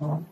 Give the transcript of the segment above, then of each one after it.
う。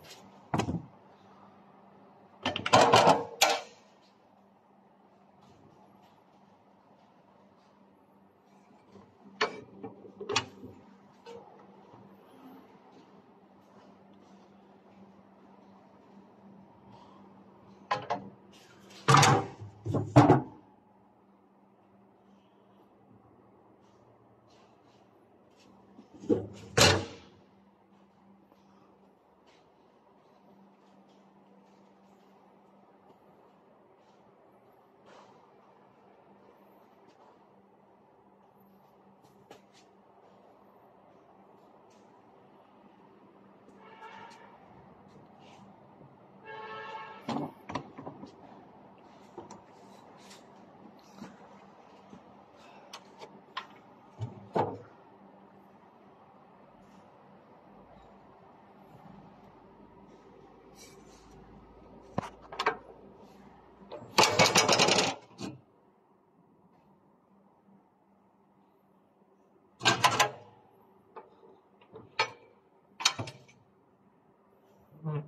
Thank